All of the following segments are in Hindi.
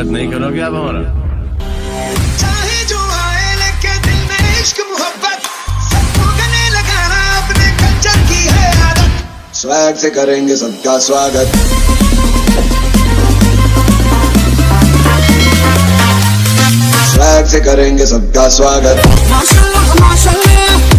स्वागत नहीं करोगे आप हमारा? लगाना अपने स्वैग से करेंगे सबका स्वागत। स्वैग से करेंगे सबका स्वागत। माशाल्लाह माशाल्लाह।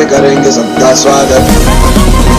से करेंगे सबका स्वागत।